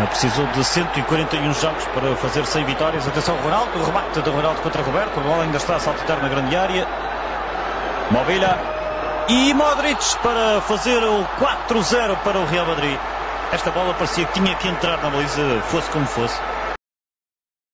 Ah, precisou de 141 jogos para fazer 100 vitórias. Atenção, Ronaldo, o remate de Ronaldo contra Roberto. A bola ainda está a saltitar na grande área. Mobília. e Modric para fazer o 4-0 para o Real Madrid. Esta bola parecia que tinha que entrar na baliza, fosse como fosse.